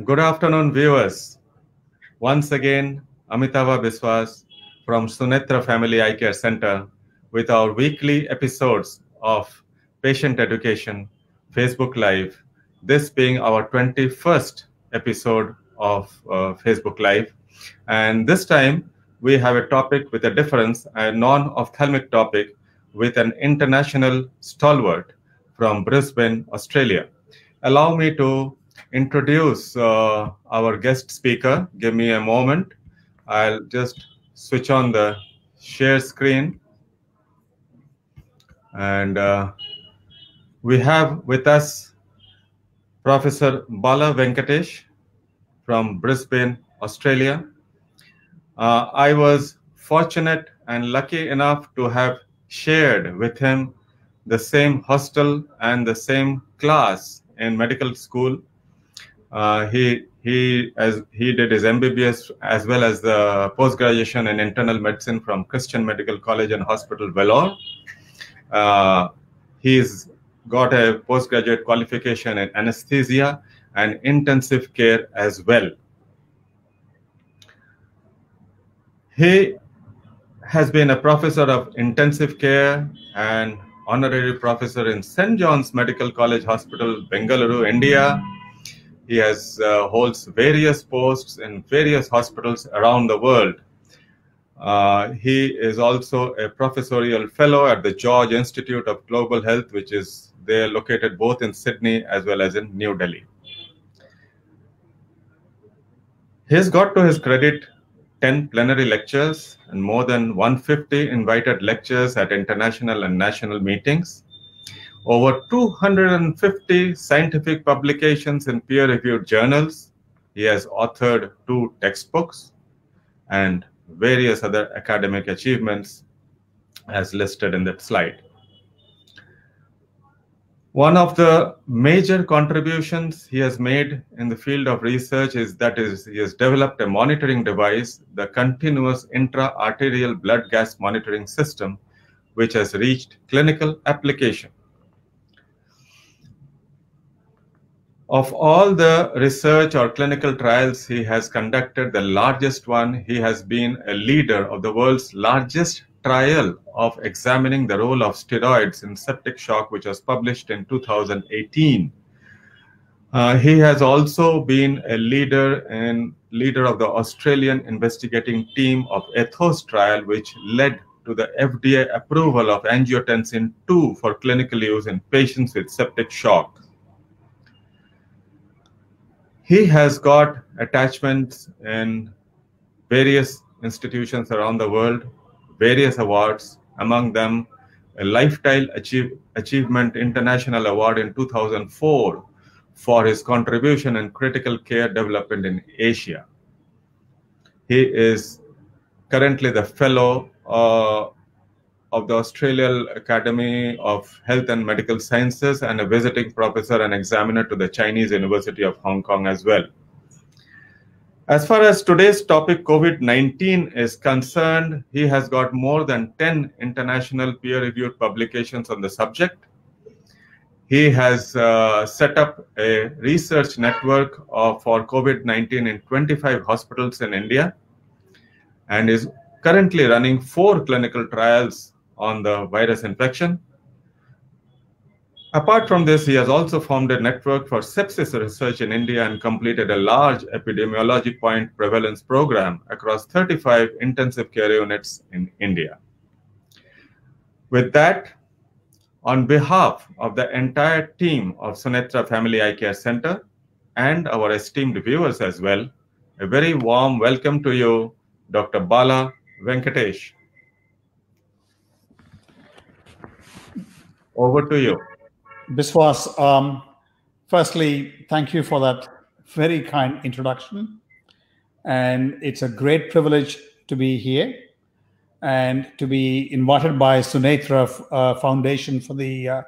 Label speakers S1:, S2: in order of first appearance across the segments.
S1: Good afternoon, viewers. Once again, Amitava Biswas from Sunetra Family Eye Care Center with our weekly episodes of Patient Education, Facebook Live, this being our 21st episode of uh, Facebook Live. And this time, we have a topic with a difference, a non ophthalmic topic with an international stalwart from Brisbane, Australia. Allow me to introduce uh, our guest speaker. Give me a moment. I'll just switch on the share screen. And uh, we have with us Professor Bala Venkatesh from Brisbane, Australia. Uh, I was fortunate and lucky enough to have shared with him the same hostel and the same class in medical school. Uh, he he as he did his MBBS as well as the post graduation in internal medicine from Christian Medical College and Hospital Vellore. Uh, he's got a postgraduate qualification in anesthesia and intensive care as well. He has been a professor of intensive care and honorary professor in St. John's Medical College Hospital, Bengaluru, India. He has uh, holds various posts in various hospitals around the world. Uh, he is also a professorial fellow at the George Institute of Global Health, which is there located both in Sydney as well as in New Delhi. He's got to his credit 10 plenary lectures and more than 150 invited lectures at international and national meetings, over 250 scientific publications in peer-reviewed journals. He has authored two textbooks and various other academic achievements as listed in that slide. One of the major contributions he has made in the field of research is that is he has developed a monitoring device, the continuous intra-arterial blood gas monitoring system, which has reached clinical application. Of all the research or clinical trials he has conducted, the largest one, he has been a leader of the world's largest trial of examining the role of steroids in septic shock, which was published in 2018. Uh, he has also been a leader and leader of the Australian investigating team of ATHOS trial, which led to the FDA approval of angiotensin 2 for clinical use in patients with septic shock. He has got attachments in various institutions around the world, various awards, among them a Lifetime Achieve, Achievement International Award in 2004 for his contribution in critical care development in Asia. He is currently the fellow uh, of the Australian Academy of Health and Medical Sciences and a visiting professor and examiner to the Chinese University of Hong Kong as well. As far as today's topic, COVID 19 is concerned, he has got more than 10 international peer reviewed publications on the subject. He has uh, set up a research network of, for COVID 19 in 25 hospitals in India and is currently running four clinical trials on the virus infection. Apart from this, he has also formed a network for sepsis research in India and completed a large epidemiology point prevalence program across 35 intensive care units in India. With that, on behalf of the entire team of Sunetra Family Eye Care Center and our esteemed viewers as well, a very warm welcome to you, Dr. Bala Venkatesh. Over to you.
S2: Biswas, um, firstly, thank you for that very kind introduction. And it's a great privilege to be here and to be invited by Sunetra uh, Foundation for the uh,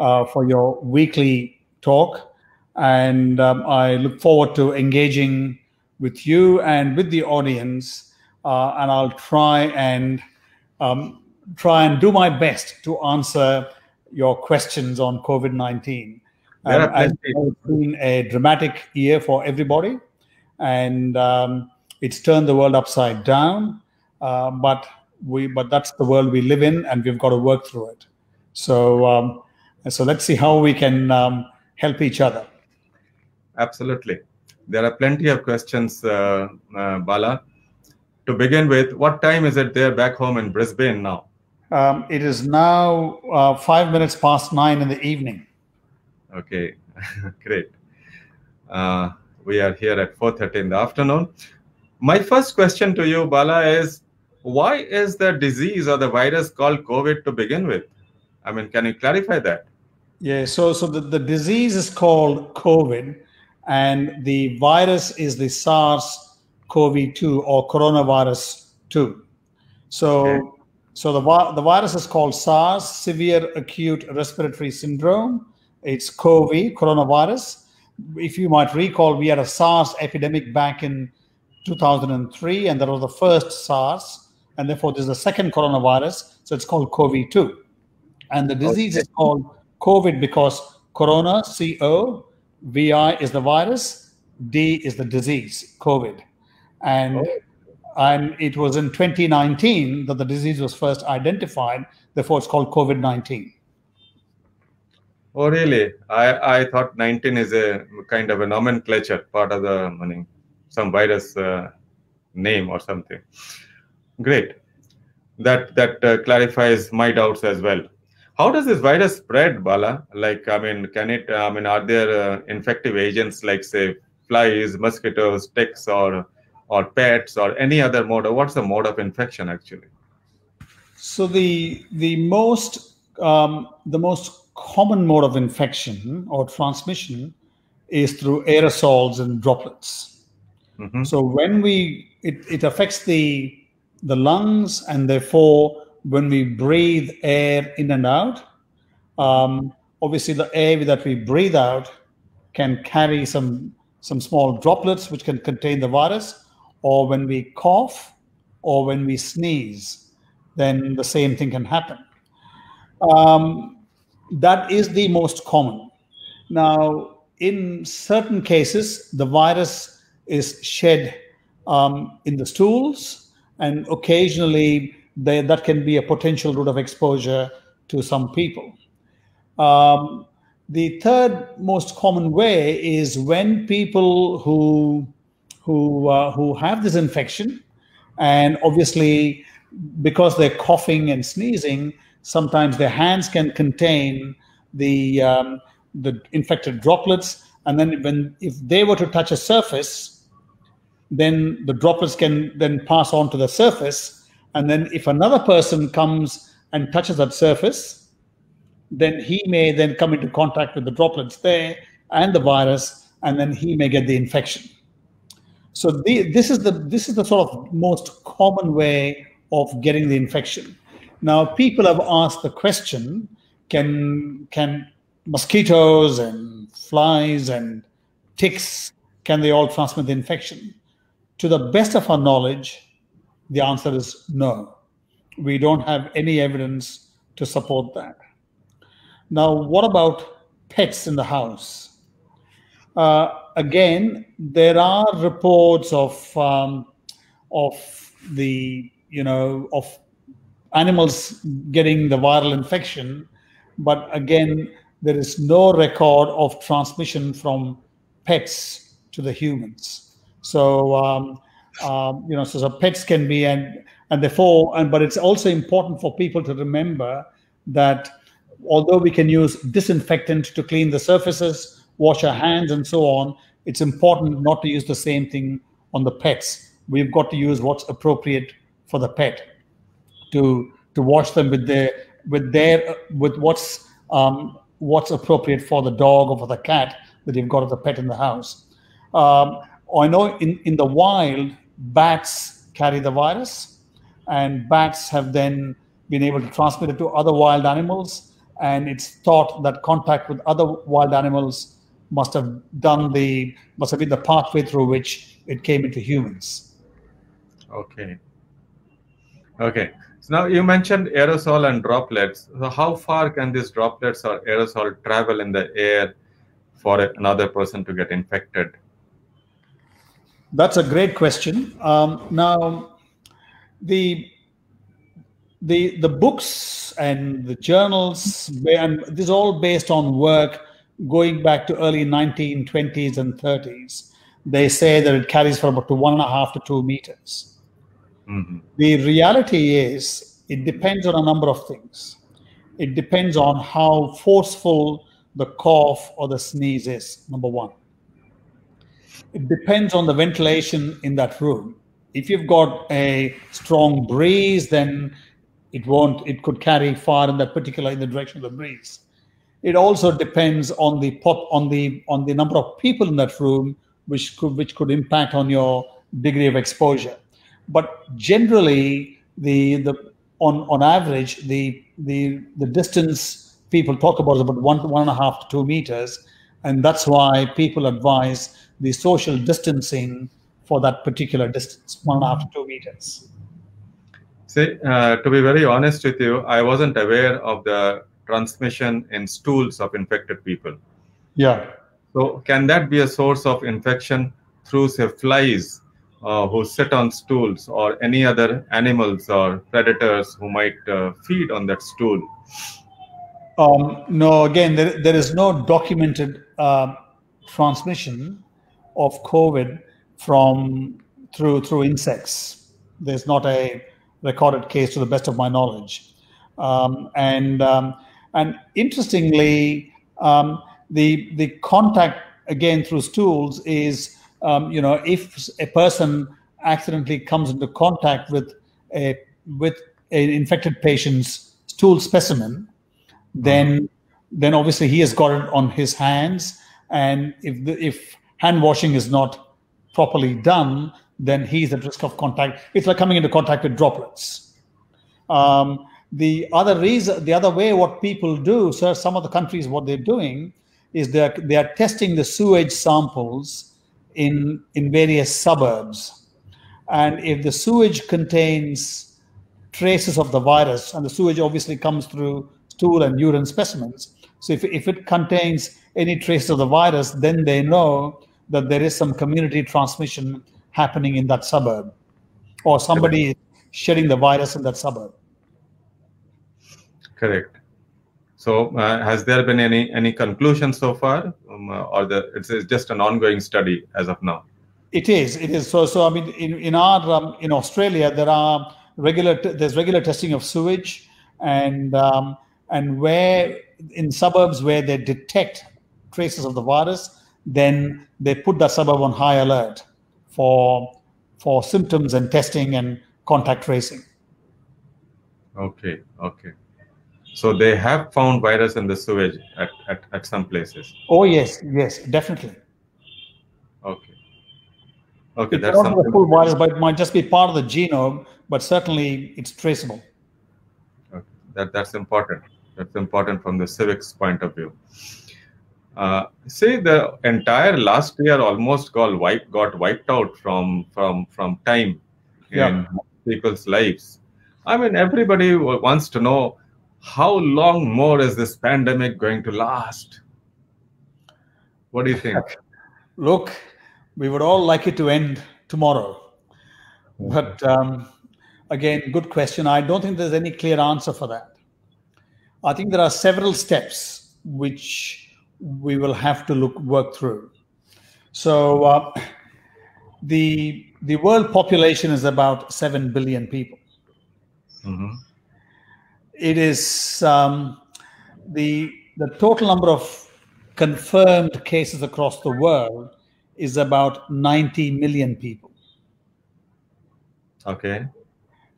S2: uh, for your weekly talk. And um, I look forward to engaging with you and with the audience. Uh, and I'll try and um, try and do my best to answer your questions on COVID 19.
S1: There
S2: Um,
S1: are
S2: as
S1: plenty.
S2: you know, it's been a dramatic year for everybody, and um, it's turned the world upside down. Uh, but we, but that's the world we live in, and we've got to work through it. So, um, so let's see how we can um, help each other.
S1: Absolutely. There are plenty of questions, uh, uh, Bala. To begin with, what time is it there back home in Brisbane now?
S2: Um, it is now uh, five minutes past nine in the evening.
S1: Okay, great. Uh, we are here at 4.30 in the afternoon. My first question to you, Bala, is why is the disease or the virus called COVID to begin with? I mean, can you clarify that?
S2: Yeah, so so the, the disease is called COVID, and the virus is the SARS-CoV-2 or coronavirus 2. So
S1: Okay.
S2: So the the virus is called SARS, severe acute respiratory syndrome. It's COVID, coronavirus. If you might recall, we had a SARS epidemic back in 2003, and that was the first SARS, and therefore this is the second coronavirus. So it's called COVID-2 and the disease is called COVID because corona, C O, V I is the virus, D is the disease, COVID. And,
S1: Oh.
S2: And it was in 2019 that the disease was first identified, therefore it's called COVID 19.
S1: Oh, really? I, I thought 19 is a kind of a nomenclature, part of the I mean, some virus uh, name or something. Great. That that uh, clarifies my doubts as well. How does this virus spread, Bala? Like, I mean, can it? I mean, are there uh, infective agents like, say, flies, mosquitoes, ticks, or or pets, or any other mode? Or what's the mode of infection actually?
S2: So the, the, most, um, the most common mode of infection or transmission is through aerosols and droplets.
S1: Mhm.
S2: So when we it, it affects the the lungs and therefore when we breathe air in and out, um, obviously the air that we breathe out can carry some some small droplets which can contain the virus, or when we cough or when we sneeze, then the same thing can happen. Um, that is the most common. Now, in certain cases, the virus is shed um, in the stools, and occasionally they, that can be a potential route of exposure to some people. Um, the third most common way is when people who who uh, who have this infection, and obviously because they're coughing and sneezing, sometimes their hands can contain the um, the infected droplets, and then when if they were to touch a surface, then the droplets can then pass on to the surface, and then if another person comes and touches that surface, then he may then come into contact with the droplets there and the virus, and then he may get the infection. So the, this is the this is the sort of most common way of getting the infection. Now people have asked the question: Can can mosquitoes and flies and ticks can they all transmit the infection? To the best of our knowledge, the answer is no. We don't have any evidence to support that. Now, what about pets in the house? Uh, again, there are reports of um, of the you know of animals getting the viral infection, but again, there is no record of transmission from pets to the humans. So um, um, you know, so, so pets can be and and therefore, and but it's also important for people to remember that although we can use disinfectant to clean the surfaces, wash our hands, and so on, it's important not to use the same thing on the pets. We've got to use what's appropriate for the pet to to wash them with their with their with what's um, what's appropriate for the dog or for the cat that you've got as a pet in the house. Um, I know in, in the wild, bats carry the virus, and bats have then been able to transmit it to other wild animals. And it's thought that contact with other wild animals must have done the must have been the pathway through which it came into humans.
S1: Okay. Okay. So now you mentioned aerosol and droplets. So how far can these droplets or aerosol travel in the air for another person to get infected?
S2: That's a great question. Um, now, the the the books and the journals and this is all based on work going back to early 1920s and 30s. They say that it carries for about to one and a half to two meters.
S1: hmm
S2: The reality is, it depends on a number of things. It depends on how forceful the cough or the sneeze is, number one. It depends on the ventilation in that room. If you've got a strong breeze, then it won't, it could carry far in that particular, in the direction of the breeze. It also depends on the pop, on the, on the number of people in that room, which could, which could impact on your degree of exposure. But generally the the on on average the the the distance people talk about is about one one and a half to two meters. And that's why people advise the social distancing for that particular distance one and a half to two meters.
S1: See, uh, to be very honest with you, I wasn't aware of the transmission in stools of infected people.
S2: yeah
S1: So, can that be a source of infection through, say, flies uh, who sit on stools or any other animals or predators who might uh, feed on that stool?
S2: Um, no, again, there, there is no documented um transmission of COVID from through through insects. There's not a recorded case, to the best of my knowledge. Um, and um, and interestingly, um, the the contact again through stools is um, you know if a person accidentally comes into contact with a with an infected patient's stool specimen, then then obviously he has got it on his hands. And if the, if hand washing is not properly done then he's at risk of contact. It's like coming into contact with droplets. Um, the other reason the other way what people do so some of the countries what they're doing is they're they are testing the sewage samples in in various suburbs and if the sewage contains traces of the virus, and the sewage obviously comes through stool and urine specimens. So if, if it contains any traces of the virus, then they know that there is some community transmission happening in that suburb, or somebody is shedding the virus in that suburb.
S1: Correct. So, uh, has there been any any conclusion so far, um, uh, or the it's, it's just an ongoing study as of now?
S2: It is. It is. So, so I mean, in, in our um, in Australia, there are regular there's regular testing of sewage, and um, and where in suburbs where they detect traces of the virus, then they put that suburb on high alert for for symptoms and testing and contact tracing.
S1: Okay, okay. So they have found virus in the sewage at, at, at some places.
S2: Oh yes, yes, definitely.
S1: Okay. Okay,
S2: It
S1: that's
S2: be a full virus, but it might just be part of the genome. But certainly, it's traceable.
S1: Okay. That that's important. That's important from the civics point of view. Uh, say the entire last year almost got wiped got wiped out from from from time in people's lives. I mean, everybody wants to know how long more is this pandemic going to last? What do you think?
S2: Look, we would all like it to end tomorrow. But um, again, good question. I don't think there's any clear answer for that. I think there are several steps which we will have to look work through. So uh, the the world population is about seven billion people.
S1: Mhm.
S2: It is um, the the total number of confirmed cases across the world is about 90 million people.
S1: Okay.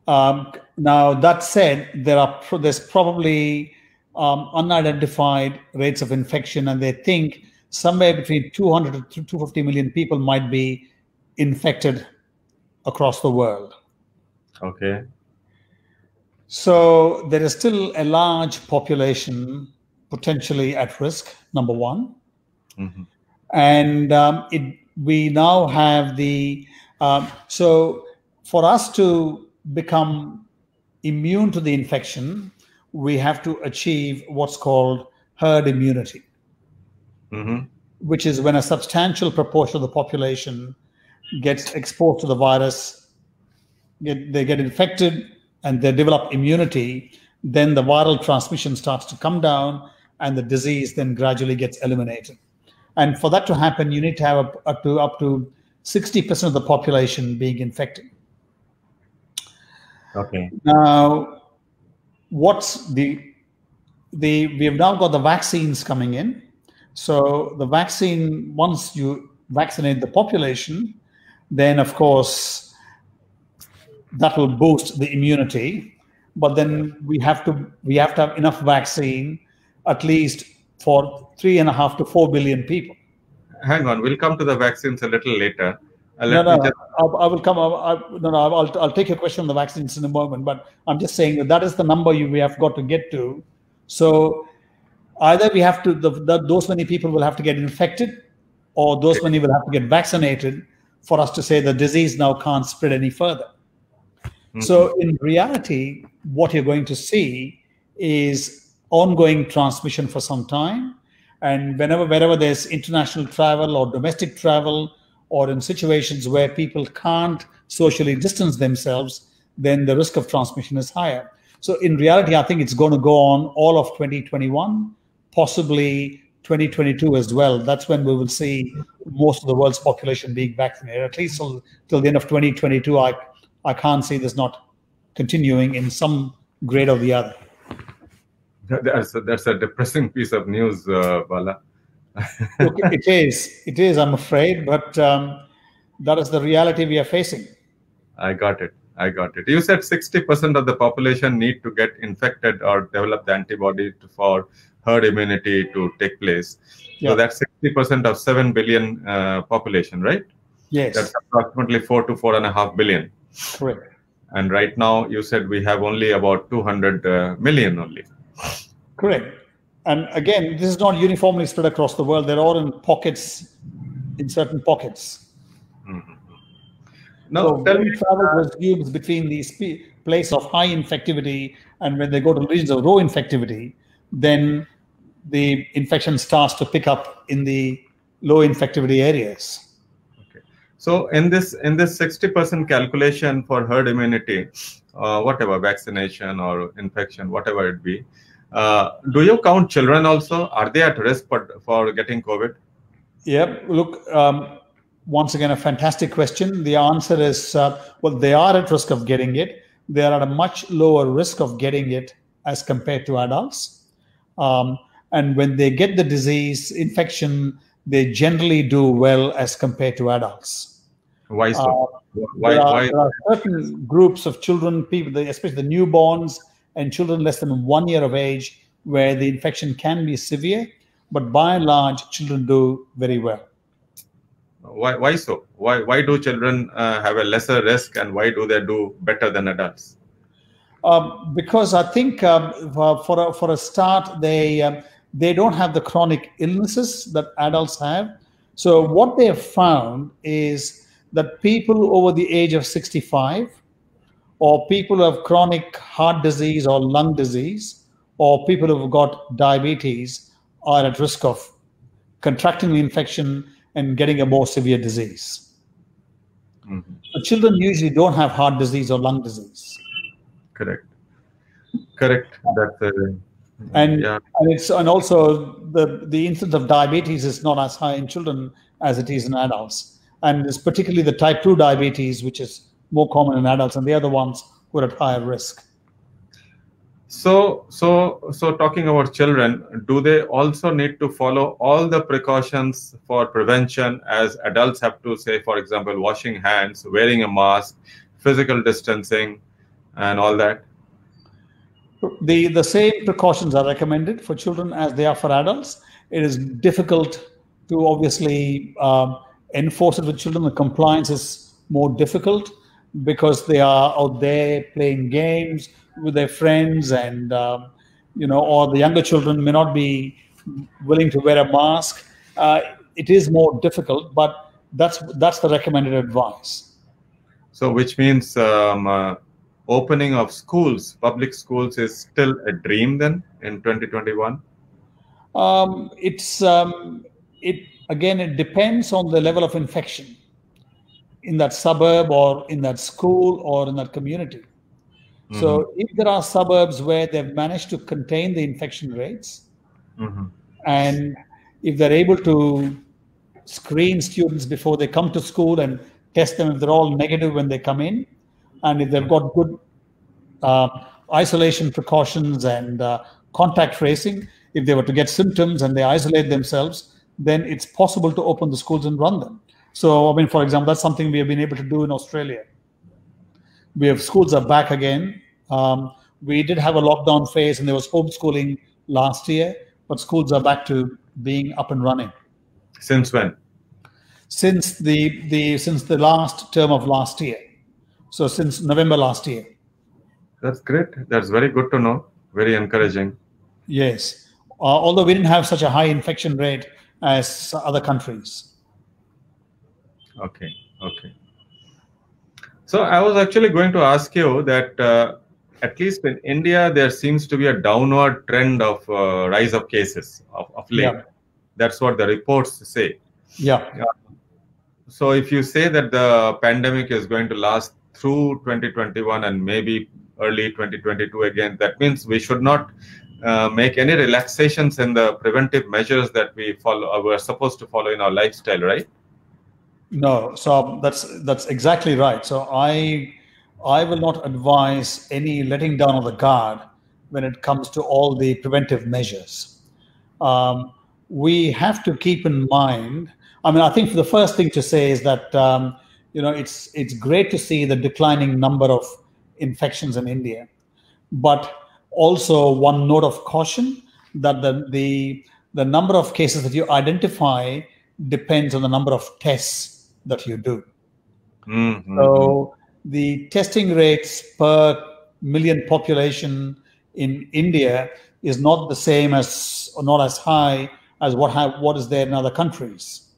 S2: Um, now that said, there are pro- there's probably um, unidentified rates of infection, and they think somewhere between 200 to 250 million people might be infected across the world.
S1: Okay.
S2: So there is still a large population potentially at risk. Number one,
S1: Mhm.
S2: and um, it, we now have the um, so for us to become immune to the infection, we have to achieve what's called herd immunity.
S1: Mhm.
S2: which is when a substantial proportion of the population gets exposed to the virus, get, they get infected, and they develop immunity, then the viral transmission starts to come down, and the disease then gradually gets eliminated. And for that to happen, you need to have up, to up to 60% of the population being infected.
S1: Okay.
S2: Now, what's the the we have now got the vaccines coming in. So the vaccine, once you vaccinate the population, then of course that will boost the immunity. But then we have to we have to have enough vaccine at least for three and a half to four billion people.
S1: Hang on, we'll come to the vaccines a little later. Uh,
S2: No, no,
S1: just-
S2: I, I will come. I, I, no, no, I'll, I'll take your question on the vaccines in a moment. But I'm just saying that that is the number you we have got to get to. So either we have to the, the, those many people will have to get infected, or those many will have to get vaccinated for us to say the disease now can't spread any further. Mm-hmm. So in reality, what you're going to see is ongoing transmission for some time. And whenever wherever there's international travel or domestic travel, or in situations where people can't socially distance themselves, then the risk of transmission is higher. So in reality, I think it's going to go on all of 2021, possibly 2022 as well. That's when we will see most of the world's population being vaccinated. At least till, till the end of 2022, I I can't see this not continuing in some grade or the other.
S1: that's a, that's a depressing piece of news, uh, Bala.
S2: Look, it is, it is. I'm afraid, but um, that is the reality we are facing.
S1: I got it. I got it. You said 60% of the population need to get infected or develop the antibody to, for herd immunity to take place.
S2: Yeah.
S1: So that's 60% of 7 billion uh, population, right?
S2: Yes,
S1: That's approximately 4 to 4.5 billion.
S2: Correct.
S1: And right now, you said we have only about 200 uh, million only.
S2: Correct. And again, this is not uniformly spread across the world. They're all in pockets, in certain pockets.
S1: Now,
S2: So
S1: tell me,
S2: travel resumes between these pe- places of high infectivity and when they go to regions of low infectivity, then the infection starts to pick up in the low infectivity areas.
S1: So in this in this 60% calculation for herd immunity, uh, whatever vaccination or infection, whatever it be, uh, do you count children also? Are they at risk for, for getting COVID?
S2: Yep. Look, um, once again, a fantastic question. The answer is uh, well, they are at risk of getting it. They are at a much lower risk of getting it as compared to adults. Um, and when they get the disease infection, they generally do well as compared to adults.
S1: Why so? why
S2: there, are,
S1: why?
S2: there are certain groups of children, people, especially the newborns and children less than one year of age, where the infection can be severe. But by and large, children do very well.
S1: Why, why so? Why, why do children uh, have a lesser risk and why do they do better than adults?
S2: Um, because I think for, for, a, for a start, they, um, they don't have the chronic illnesses that adults have. So, what they have found is that people over the age of 65, or people who have chronic heart disease or lung disease, or people who've got diabetes are at risk of contracting the infection and getting a more severe disease.
S1: Mhm.
S2: So children usually don't have heart disease or lung disease.
S1: Correct. Correct. That's uh,
S2: and
S1: yeah.
S2: and it's and also the the incidence of diabetes is not as high in children as it is in adults and it's particularly the type 2 diabetes which is more common in adults and the other ones who are at higher risk
S1: So, so, so talking about children, do they also need to follow all the precautions for prevention as adults have to say, for example, washing hands, wearing a mask, physical distancing, and all that?
S2: the the same precautions are recommended for children as they are for adults it is difficult to obviously um, enforce it with children the compliance is more difficult because they are out there playing games with their friends and um, you know or the younger children may not be willing to wear a mask uh, it is more difficult but that's that's the recommended advice
S1: So, which means um, uh, opening of schools, public schools, is still a dream then in 2021.
S2: um, it's um, it again, it depends on the level of infection in that suburb or in that school or in that community. Mm-hmm. So, if there are suburbs where they've managed to contain the infection rates, mm-hmm. and if they're able to screen students before they come to school and test them if they're all negative when they come in, and if they've got good uh, isolation precautions and uh, contact tracing, if they were to get symptoms and they isolate themselves, then it's possible to open the schools and run them. So, I mean, for example, that's something we have been able to do in Australia. We have schools are back again. Um, we did have a lockdown phase and there was homeschooling last year, but schools are back to being up and running.
S1: Since when?
S2: Since the the since the last term of last year. So since November last year.
S1: That's great. That's very good to know. Very encouraging.
S2: Yes. Uh, although we didn't have such a high infection rate as other countries.
S1: Okay. Okay. So I was actually going to ask you that uh, at least in India, there seems to be a downward trend of uh, rise of cases of, of late. Yeah. That's what the reports say.
S2: Yeah.
S1: yeah. So if you say that the pandemic is going to last through 2021 and maybe early 2022 again, that means we should not uh, make any relaxations in the preventive measures that we follow uh, we're supposed to follow in our lifestyle, right?
S2: No, so that's that's exactly right. So I I will not advise any letting down of the guard when it comes to all the preventive measures. Um, we have to keep in mind. I mean, I think the first thing to say is that um, you know it's it's great to see the declining number of infections in India, but also one note of caution that the the the number of cases that you identify depends on the number of tests that you do. Mm-hmm. So the testing rates per million population in India is not the same as or not as high as what have what is there in other countries.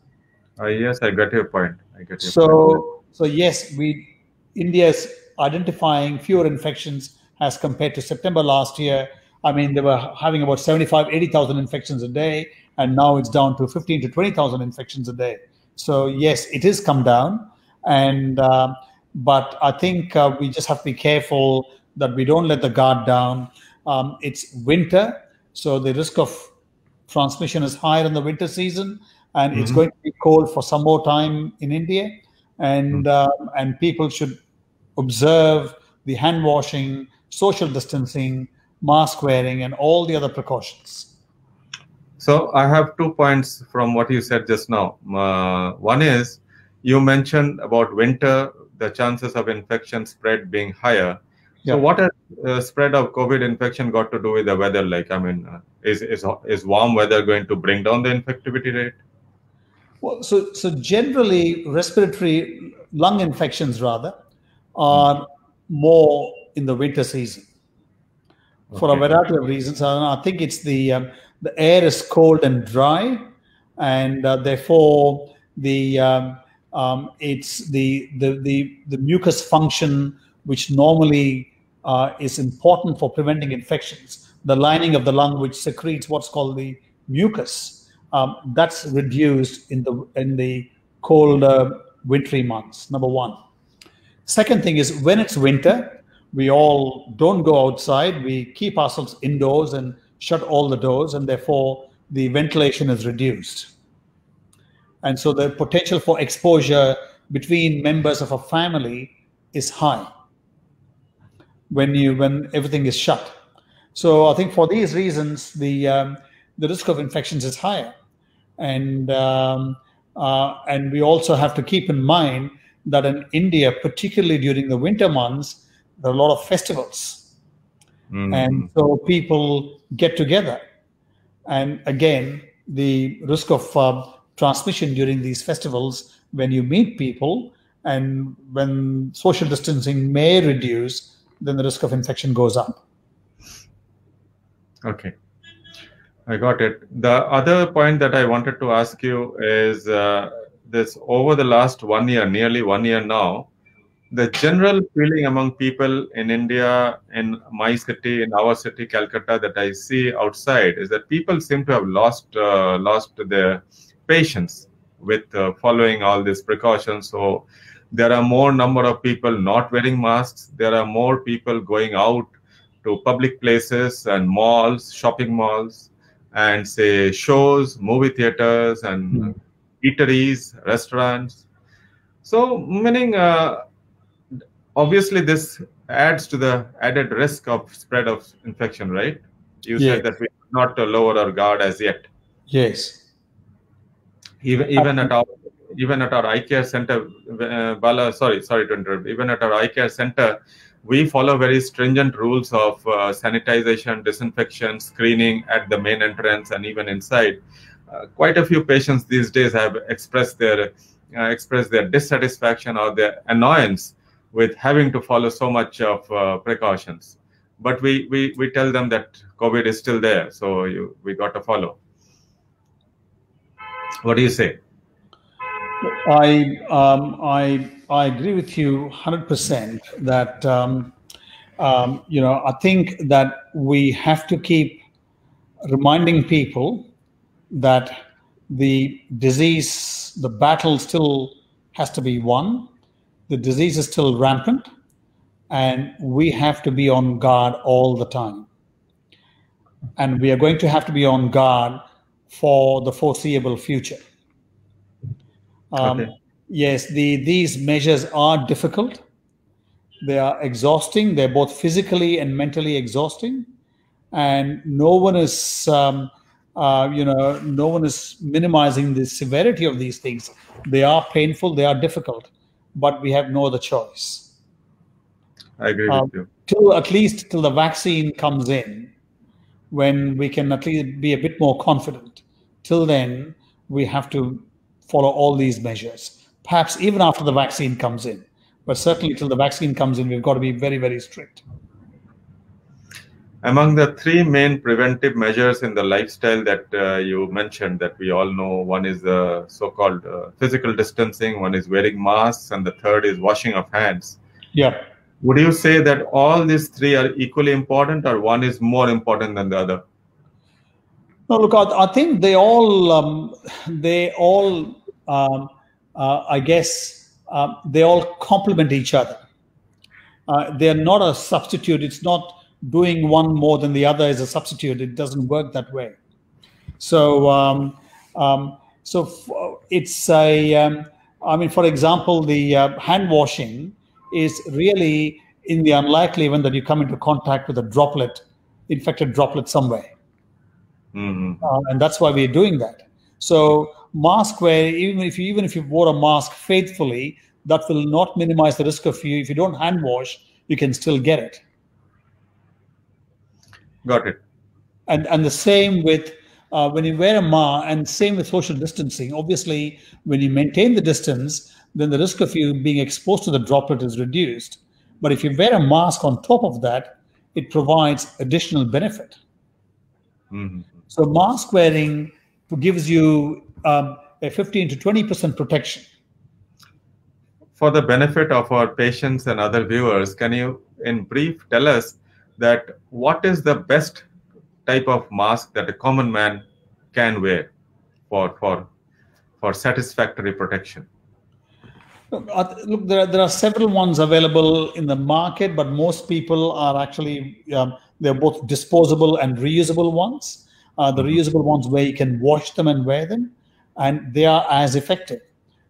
S1: Uh, yes, I got your point. I got your
S2: so, point. So yes, we India is identifying fewer infections as compared to September last year. I mean, they were having about 75, 80,000 infections a day, and now it's down to 15 to 20,000 infections a day. So yes, it is come down, and uh, but I think uh, we just have to be careful that we don't let the guard down. Um, it's winter, so the risk of transmission is higher in the winter season, and mm-hmm. it's going to be cold for some more time in India, and mm-hmm. uh, and people should observe the hand washing, social distancing, mask wearing, and all the other precautions.
S1: So I have two points from what you said just now. Uh, one is you mentioned about winter, the chances of infection spread being higher. Yeah. So what has uh, spread of COVID infection got to do with the weather? Like, I mean, uh, is, is is warm weather going to bring down the infectivity rate?
S2: Well, so so generally, respiratory lung infections rather are more in the winter season okay. for a variety of reasons. I think it's the um, the air is cold and dry, and uh, therefore the um, um, it's the, the the the mucus function which normally uh, is important for preventing infections. The lining of the lung, which secretes what's called the mucus, um, that's reduced in the in the cold uh, wintry months. Number one. Second thing is when it's winter, we all don't go outside. We keep ourselves indoors and shut all the doors, and therefore the ventilation is reduced. And so the potential for exposure between members of a family is high when you when everything is shut. So I think for these reasons, the um, the risk of infections is higher, and um, uh, and we also have to keep in mind that in India, particularly during the winter months, there are a lot of festivals. Mm-hmm. And so people get together. And again, the risk of uh, transmission during these festivals, when you meet people and when social distancing may reduce, then the risk of infection goes up.
S1: Okay. I got it. The other point that I wanted to ask you is uh, this over the last one year, nearly one year now, the general feeling among people in India, in my city, in our city, Calcutta, that I see outside is that people seem to have lost uh, lost their patience with uh, following all these precautions. So there are more number of people not wearing masks. There are more people going out to public places and malls, shopping malls, and say shows, movie theaters, and
S2: Mm.
S1: eateries, restaurants. So, meaning uh, obviously this adds to the added risk of spread of infection, right? You
S2: Yes.
S1: said that we not lower our guard as yet.
S2: Yes.
S1: Even even at our even at our eye care center, uh, Bala, sorry, sorry to interrupt. Even at our eye care center, we follow very stringent rules of uh, sanitization, disinfection, screening at the main entrance, and even inside. Uh, quite a few patients these days have expressed their uh, expressed their dissatisfaction or their annoyance with having to follow so much of uh, precautions. But we, we we tell them that COVID is still there, so you, we got to follow. What do you say?
S2: I um, I I agree with you hundred percent that um, um, you know I think that we have to keep reminding people that the disease, the battle still has to be won. The disease is still rampant, and we have to be on guard all the time. And we are going to have to be on guard for the foreseeable future. Um,
S1: Okay.
S2: Yes, the, these measures are difficult. They are exhausting. They're both physically and mentally exhausting, and no one is, um, uh, you know, no one is minimizing the severity of these things. They are painful. They are difficult, but we have no other choice.
S1: I agree
S2: Um,
S1: with you.
S2: Till at least till the vaccine comes in, when we can at least be a bit more confident. Till then, we have to follow all these measures. Perhaps even after the vaccine comes in, but certainly till the vaccine comes in, we've got to be very, very strict.
S1: Among the three main preventive measures in the lifestyle that uh, you mentioned, that we all know, one is the so-called uh, physical distancing, one is wearing masks, and the third is washing of hands.
S2: Yeah.
S1: Would you say that all these three are equally important, or one is more important than the other?
S2: No, look, I, I think they all, um, they all, um, uh, I guess, uh, they all complement each other. Uh, they are not a substitute. It's not doing one more than the other is a substitute. It doesn't work that way. So, um, um, so f- it's a. Um, I mean, for example, the uh, hand washing is really in the unlikely event that you come into contact with a droplet, infected droplet somewhere
S1: Mhm.
S2: uh, and that's why we're doing that. So mask wear, even if you even if you wore a mask faithfully, that will not minimize the risk of you. If you don't hand wash, you can still get it.
S1: Got it.
S2: And and the same with uh, when you wear a mask, and same with social distancing. Obviously, when you maintain the distance, then the risk of you being exposed to the droplet is reduced. But if you wear a mask on top of that, it provides additional benefit.
S1: Mhm.
S2: So mask wearing gives you um, a 15 to 20 percent protection.
S1: For the benefit of our patients and other viewers, can you, in brief, tell us that what is the best type of mask that a common man can wear for for for satisfactory protection?
S2: Look, there are, there are several ones available in the market, but most people are actually um, they're both disposable and reusable ones. Uh, the reusable ones where you can wash them and wear them, and they are as effective.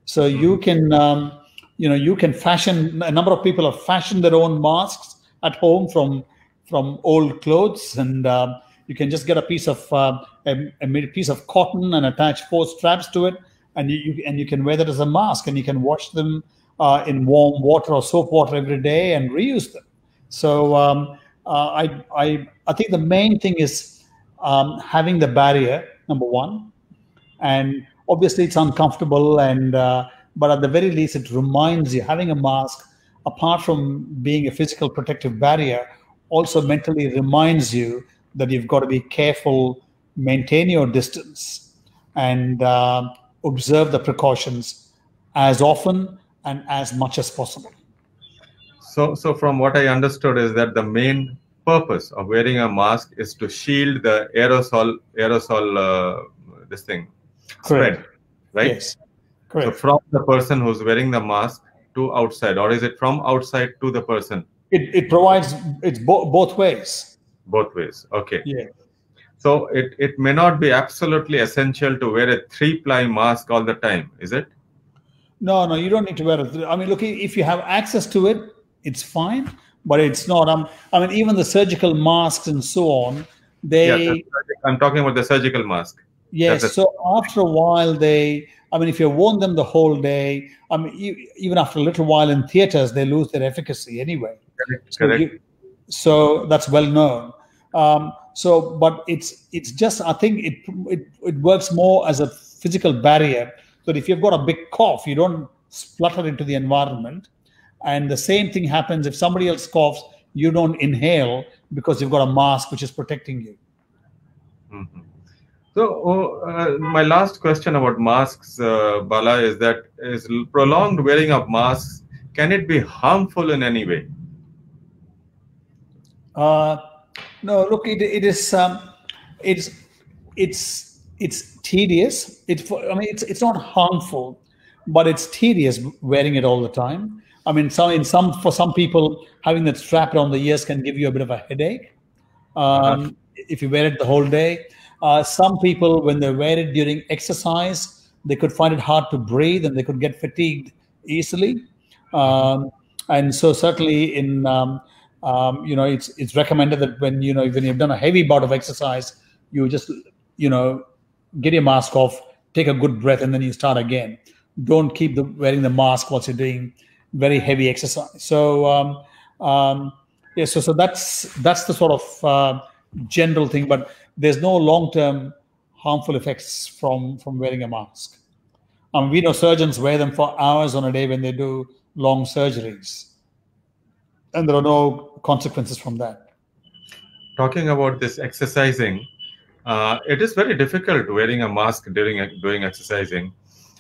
S2: So you can um, you know you can fashion. A number of people have fashioned their own masks at home from from old clothes, and um, you can just get a piece of uh, a, a piece of cotton and attach four straps to it, and you, you and you can wear that as a mask, and you can wash them uh, in warm water or soap water every day and reuse them. So um, uh, I I I think the main thing is um, having the barrier number one, and obviously it's uncomfortable and uh, but at the very least it reminds you having a mask apart from being a physical protective barrier also mentally reminds you that you've got to be careful maintain your distance and uh, observe the precautions as often and as much as possible
S1: So, so from what I understood is that the main purpose of wearing a mask is to shield the aerosol aerosol uh, this thing spread. right?
S2: Yes.
S1: So from the person who's wearing the mask to outside, or is it from outside to the person?
S2: It, it provides it's bo- both ways.
S1: Both ways. Okay.
S2: Yeah.
S1: So it, it may not be absolutely essential to wear a three ply mask all the time, is it?
S2: No, no, you don't need to wear it. I mean, look, if you have access to it, it's fine, but it's not. Um, I mean, even the surgical masks and so on, they
S1: Yeah, I'm talking about the surgical mask.
S2: Yes.
S1: A-
S2: So after a while, they, I mean, if you worn them the whole day, I mean, e- even after a little while in theaters, they lose their efficacy anyway.
S1: Correct.
S2: So,
S1: Correct.
S2: you- so that's well known. Um, so, but it's it's just I think it, it it works more as a physical barrier. So that if you've got a big cough, you don't splutter into the environment. And the same thing happens if somebody else coughs, you don't inhale because you've got a mask which is protecting you.
S1: Mhm. So, oh, uh, my last question about masks, uh, Bala, is that is prolonged wearing of masks can it be harmful in any way?
S2: Uh, no, look, it, it is um, it's it's it's tedious. It's I mean, it's it's not harmful, but it's tedious wearing it all the time. I mean, some in some for some people, having that strap around the ears can give you a bit of a headache um, if you wear it the whole day. Uh, some people, when they wear it during exercise, they could find it hard to breathe and they could get fatigued easily. Um, and so, certainly, in um, um, you know, it's it's recommended that when you know when you've done a heavy bout of exercise, you just you know get your mask off, take a good breath, and then you start again. Don't keep the wearing the mask whilst you're doing very heavy exercise. So um, um, yeah, so so that's that's the sort of uh, general thing, but there's no long-term harmful effects from from wearing a mask. Um, we know surgeons wear them for hours on a day when they do long surgeries, and there are no consequences from that.
S1: Talking about this exercising, uh, it is very difficult wearing a mask during doing exercising.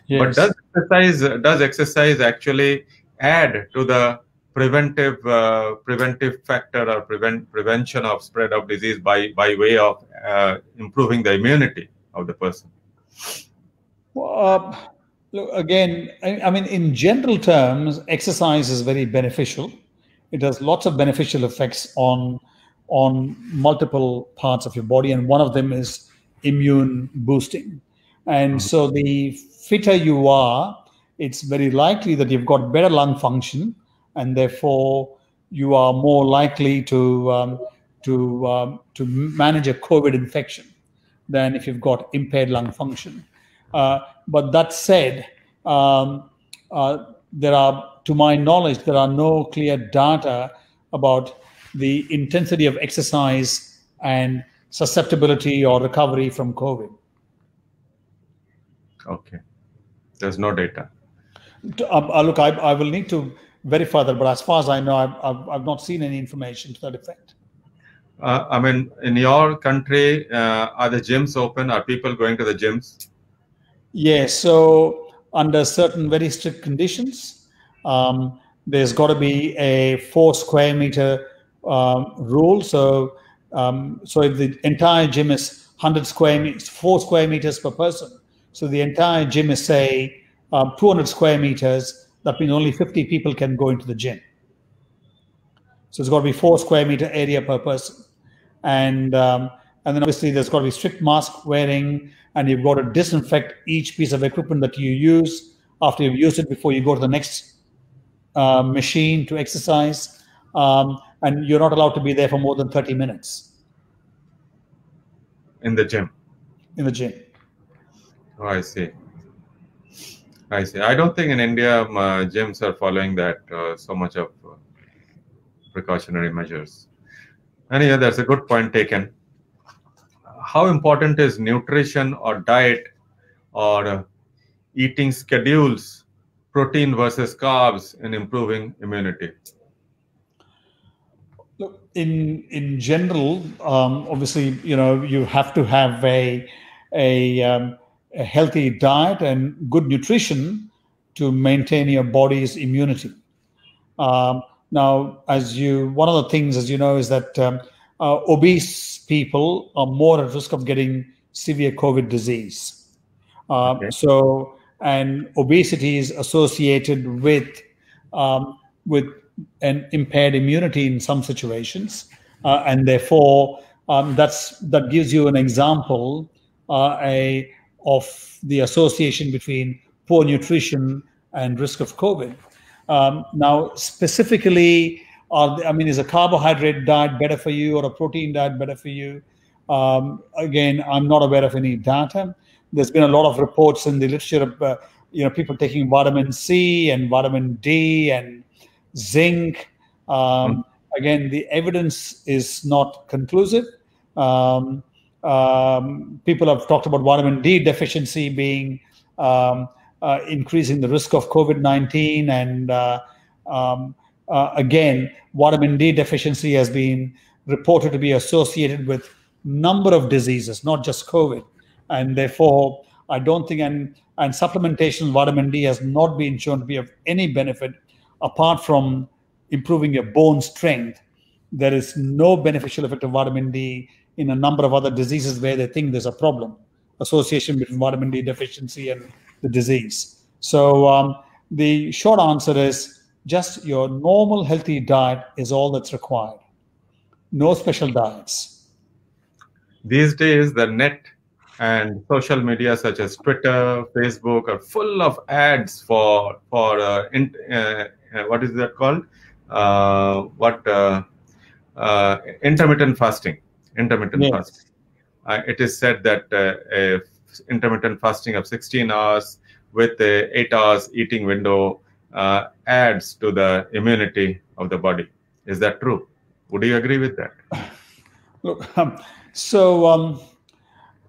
S1: But does exercise does exercise actually add to the preventive uh, preventive factor or prevent prevention of spread of disease by by way of uh, improving the immunity of the person?
S2: Well, uh, look, again, I, I mean, in general terms, exercise is very beneficial. It has lots of beneficial effects on on multiple parts of your body, and one of them is immune boosting. And so, the fitter you are, it's very likely that you've got better lung function, and therefore you are more likely to um, to um, to manage a COVID infection than if you've got impaired lung function. Uh, but that said, um, uh, there are, to my knowledge, there are no clear data about the intensity of exercise and susceptibility or recovery from COVID.
S1: Okay, there's no data.
S2: Um, uh, look, I, I will need to verify that, but as far as I know, I've, I've, I've not seen any information to that effect.
S1: Uh, I mean, in your country, uh, are the gyms open? Are people going to the gyms?
S2: Yes. So under certain very strict conditions, um, there's got to be a four square meter um, rule. So um, so if the entire gym is 100 square meters, four square meters per person. So the entire gym is say um, 200 square meters. That means only 50 people can go into the gym. So it's got to be four square meter area per person, and um, and then obviously there's got to be strict mask wearing, and you've got to disinfect each piece of equipment that you use after you've used it before you go to the next uh, machine to exercise, um, and you're not allowed to be there for more than 30 minutes
S1: in the gym.
S2: in the gym.
S1: Oh, I see. I see. I don't think in India um, uh, gyms are following that uh, so much of uh, precautionary measures. Anyway, that's a good point taken. How important is nutrition or diet or uh, eating schedules, protein versus carbs in improving immunity?
S2: Look, in in general, um, obviously, you know, you have to have a a, um, a healthy diet and good nutrition to maintain your body's immunity. Um, now, as you, one of the things, as you know, is that um, uh, obese people are more at risk of getting severe COVID disease. Uh,
S1: Okay.
S2: So, and obesity is associated with um, with an impaired immunity in some situations, uh, and therefore um, that's that gives you an example uh, a of the association between poor nutrition and risk of COVID. Um, now, specifically, I mean, is a carbohydrate diet better for you or a protein diet better for you? Um, again, I'm not aware of any data. There's been a lot of reports in the literature of uh, you know people taking vitamin C and vitamin D and zinc. Um, again, the evidence is not conclusive. Um, um, people have talked about vitamin D deficiency being um, uh, increasing the risk of COVID 19. And uh, um, uh, again, vitamin D deficiency has been reported to be associated with number of diseases, not just COVID. And therefore, I don't think, and, and supplementation vitamin D has not been shown to be of any benefit apart from improving your bone strength. There is no beneficial effect of vitamin D in a number of other diseases where they think there's a problem association between vitamin D deficiency and the disease. So um, the short answer is just your normal healthy diet is all that's required. No special diets.
S1: These days, the net and social media such as Twitter, Facebook are full of ads for for uh, in, uh, what is that called? Uh, what uh, uh, intermittent fasting intermittent yes. fasting. Uh, it is said that uh, intermittent fasting of 16 hours with a 8 hours eating window uh, adds to the immunity of the body. Is that true? Would you agree with that?
S2: Look, um, so um,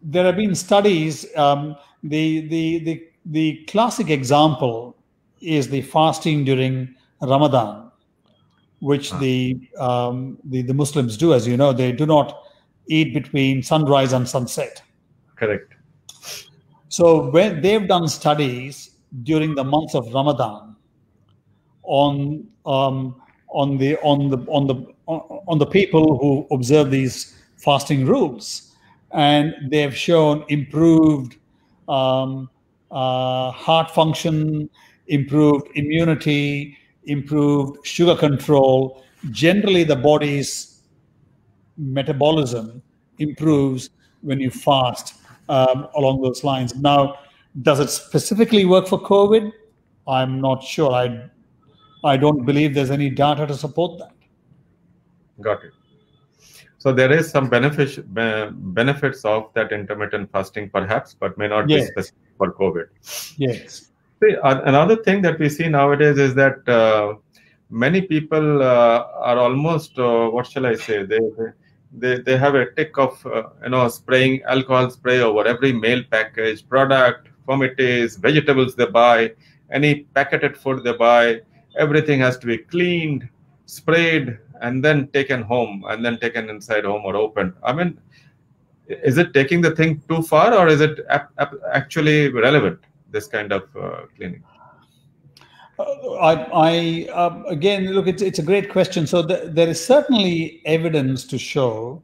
S2: there have been studies. Um, the, the, the, the classic example is the fasting during Ramadan, which ah. the, um, the, the Muslims do. As you know, they do not eat between sunrise and sunset.
S1: Correct.
S2: So when they've done studies during the months of Ramadan on um, on the on the on the on the people who observe these fasting rules, and they've shown improved um, uh, heart function, improved immunity, improved sugar control. Generally, the body's metabolism improves when you fast um, along those lines. Now, does it specifically work for COVID? I'm not sure. I I don't believe there's any data to support that.
S1: Got it. So there is some benefit, benefits of that intermittent fasting, perhaps, but may not yes. be specific for COVID.
S2: Yes.
S1: See, another thing that we see nowadays is that uh, many people uh, are almost, uh, what shall I say, they, they they, have a tick of uh, you know spraying alcohol spray over every mail package product from it is vegetables they buy any packeted food they buy everything has to be cleaned sprayed and then taken home and then taken inside home or opened i mean is it taking the thing too far or is it actually relevant this kind of uh, cleaning
S2: I, I uh, again look. It's it's a great question. So the, there is certainly evidence to show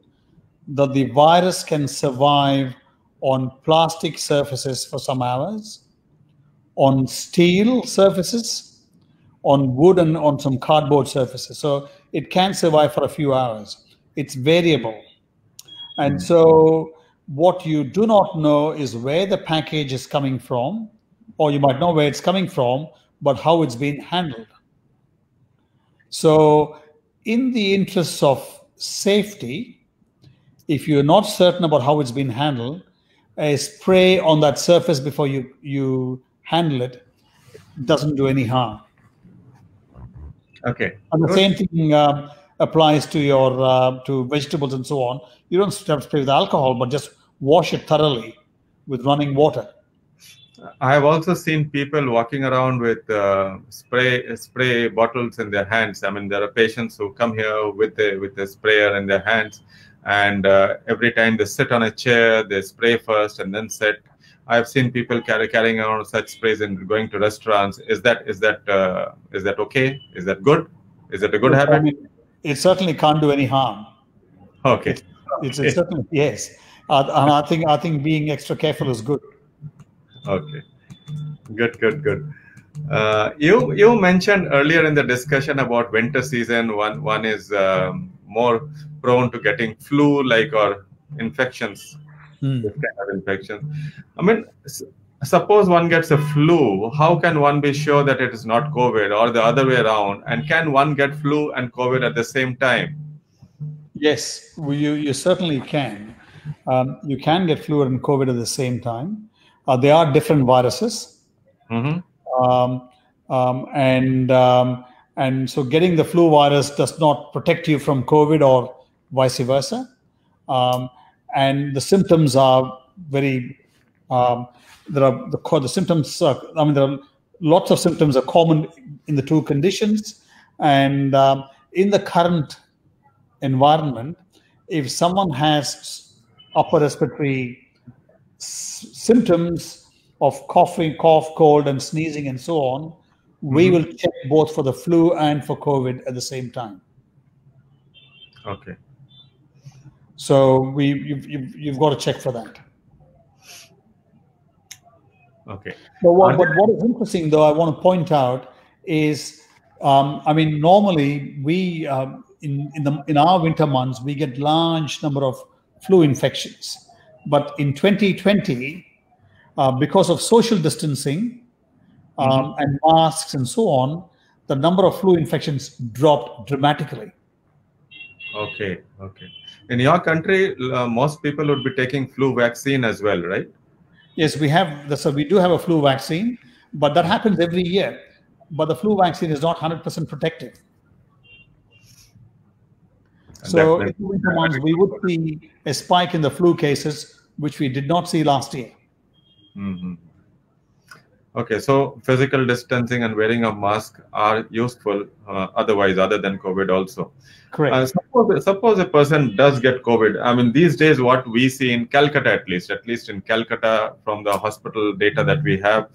S2: that the virus can survive on plastic surfaces for some hours, on steel surfaces, on wood and on some cardboard surfaces. So it can survive for a few hours. It's variable, and hmm. so what you do not know is where the package is coming from, or you might know where it's coming from but how it's been handled. So, in the interests of safety, if you're not certain about how it's been handled, a spray on that surface before you, you handle it doesn't do any harm.
S1: Okay.
S2: And the Good. same thing uh, applies to your uh, to vegetables and so on. You don't have to spray with alcohol, but just wash it thoroughly with running water.
S1: I have also seen people walking around with uh, spray spray bottles in their hands. I mean, there are patients who come here with a with a sprayer in their hands, and uh, every time they sit on a chair, they spray first and then sit. I've seen people carry, carrying around such sprays and going to restaurants. Is that is that uh, is that okay? Is that good? Is that a good habit? I mean,
S2: it certainly can't do any harm.
S1: Okay.
S2: It's, it's, it's certainly yes, uh, and I think I think being extra careful is good.
S1: Okay. Good, good, good. Uh, you you mentioned earlier in the discussion about winter season. One one is um, more prone to getting flu-like or infections,
S2: Hmm.
S1: this kind of infections. I mean, suppose one gets a flu, how can one be sure that it is not COVID or the other way around? And can one get flu and COVID at the same time?
S2: Yes, well, you, you certainly can. Um, you can get flu and COVID at the same time. Uh, they are different viruses.
S1: hmm
S2: Um, um, and, um, and so getting the flu virus does not protect you from COVID or vice versa. Um, and the symptoms are very, um, there are the, the symptoms, are, I mean, there are lots of symptoms are common in the two conditions. And um, in the current environment, if someone has upper respiratory s- symptoms of coughing, cough, cold, and sneezing, and so on, we
S1: Mhm.
S2: will check both for the flu and for COVID at the same time.
S1: Okay.
S2: So we you've, you've, you've got to check for that.
S1: Okay.
S2: But what, but what is interesting, though, I want to point out is, um, I mean, normally we um, in in the in our winter months we get large number of flu infections, but in 2020, uh, because of social distancing um, and masks and so on, the number of flu infections dropped dramatically.
S1: Okay. Okay. In your country, uh, most people would be taking flu vaccine as well, right?
S2: Yes, we have the, so we do have a flu vaccine, but that happens every year. But the flu vaccine is not 100% protective.
S1: And
S2: So in the winter months, we would see a spike in the flu cases, which we did not see last year.
S1: Mhm. Okay, so physical distancing and wearing a mask are useful uh, otherwise, other than COVID also.
S2: Correct.
S1: Uh, suppose, suppose a person does get COVID. I mean, these days, what we see in Calcutta, at least, at least in Calcutta, from the hospital data that we have,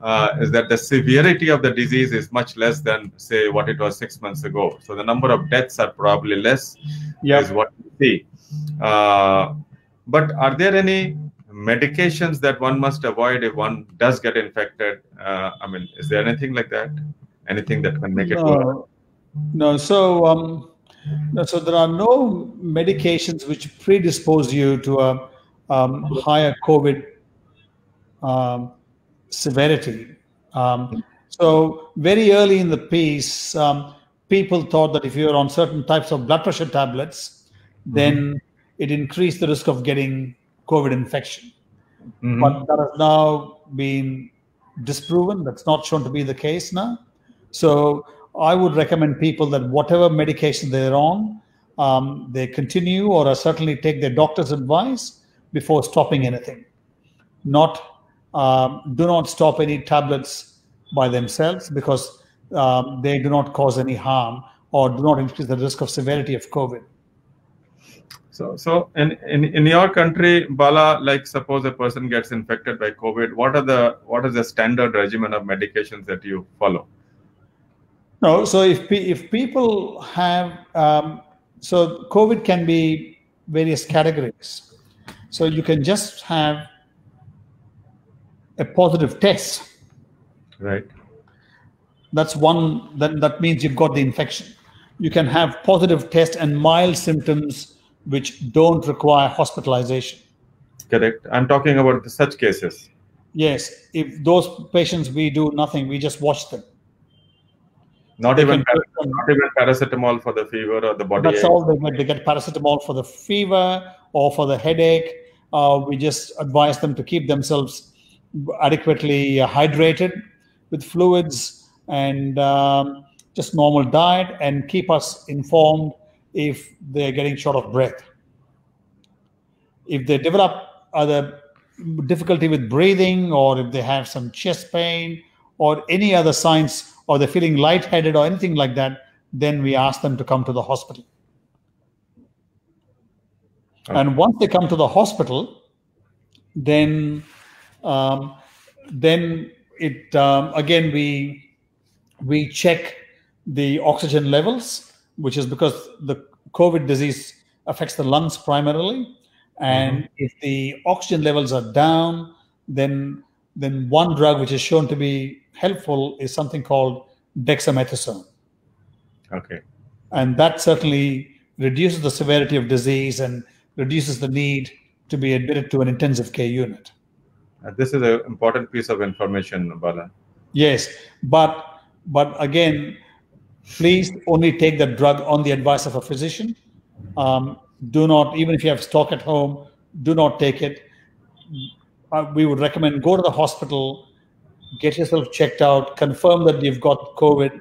S1: uh, is that the severity of the disease is much less than, say, what it was six months ago. So the number of deaths are probably less,
S2: Yep.
S1: is what we see. Uh, but are there any medications that one must avoid if one does get infected? Uh, I mean, is there anything like that? Anything that can make it worse?
S2: No, no. So, um, no, so there are no medications which predispose you to a um, higher COVID um, severity. Um, so, very early in the piece, um, people thought that if you're on certain types of blood pressure tablets, then it increased the risk of getting COVID infection.
S1: Mhm.
S2: but that has now been disproven. That's not shown to be the case now. So I would recommend people that whatever medication they're on, um, they continue or certainly take their doctor's advice before stopping anything. Not um, do not stop any tablets by themselves because um, they do not cause any harm or do not increase the risk of severity of COVID.
S1: So, so in, in in your country, Bala, like suppose a person gets infected by COVID, what are the what is the standard regimen of medications that you follow?
S2: No, so if pe- if people have um, so COVID can be various categories. So you can just have a positive test.
S1: Right.
S2: That's one. Then that means you've got the infection. You can have positive test and mild symptoms which don't require hospitalization.
S1: Correct. I'm talking about such cases.
S2: Yes, if those patients we do nothing, we just watch them.
S1: Not
S2: They
S1: even
S2: can
S1: not even paracetamol for the fever or the body
S2: That's
S1: ache.
S2: all they get. They get paracetamol for the fever or for the headache. Uh, we just advise them to keep themselves adequately uh, hydrated with fluids and um, just normal diet and keep us informed if they're getting short of breath. If they develop other difficulty with breathing or if they have some chest pain or any other signs or they're feeling lightheaded or anything like that, then we ask them to come to the hospital.
S1: Okay.
S2: And once they come to the hospital, then um, then it um, again we we check the oxygen levels, which is because the COVID disease affects the lungs primarily, and if the oxygen levels are down, then then one drug which is shown to be helpful is something called dexamethasone.
S1: Okay.
S2: And that certainly reduces the severity of disease and reduces the need to be admitted to an intensive care unit.
S1: Uh, this is an important piece of information, Bala.
S2: Yes, but but again, please only take the drug on the advice of a physician. Um, do not, even if you have stock at home, do not take it. Uh, we would recommend go to the hospital, get yourself checked out, confirm that you've got COVID,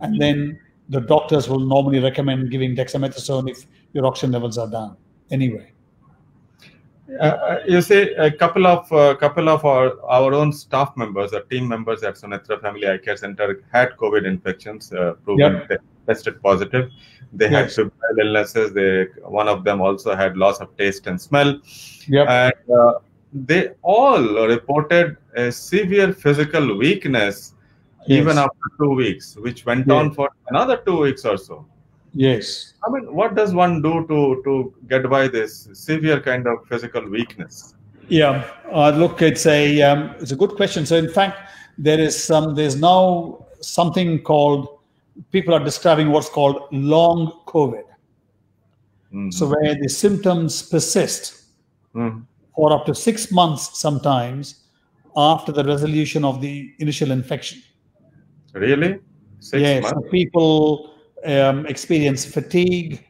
S2: and then the doctors will normally recommend giving dexamethasone if your oxygen levels are down. Anyway.
S1: Uh, you see, a couple of uh, couple of our, our own staff members or team members at Sunetra Family Eye Care Center had COVID infections, uh, proven
S2: Yep.
S1: they tested positive. They
S2: Yes.
S1: had febrile illnesses. They one of them also had loss of taste and smell,
S2: Yep.
S1: and uh, they all reported a severe physical weakness even after two weeks, which went
S2: Yeah.
S1: on for another two weeks or so.
S2: Yes.
S1: I mean, what does one do to to get by this severe kind of physical weakness?
S2: Yeah, uh, look, it's a um, it's a good question. So, in fact, there is some there's now something called people are describing what's called long COVID.
S1: Mhm.
S2: So, where the symptoms persist
S1: Mhm.
S2: for up to six months, sometimes after the resolution of the initial infection.
S1: Really? Six
S2: yes, so
S1: months?
S2: people um, experience fatigue,